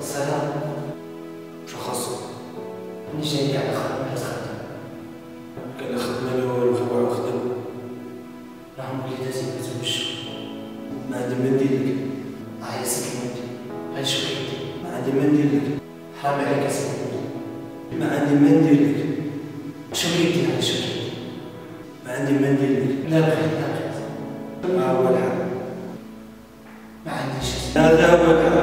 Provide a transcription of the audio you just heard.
سلام. شو خاصه؟ من جاي على خدمة خدمة كان خدمه له والو خويا نعم راهم اللي لازم يتزوج ما عندي ما ندير لك. آه، هاي سكي ودي هاي شو كيدي ما عندي ما ندير لك. حرام عليك يا سيدي ما عندي ما ندير لك. شويتي كيدي هاي؟ شو ما عندي ما ندير لك. لا بغيت لا بغيت ما هو الحال ما عنديش هذا هو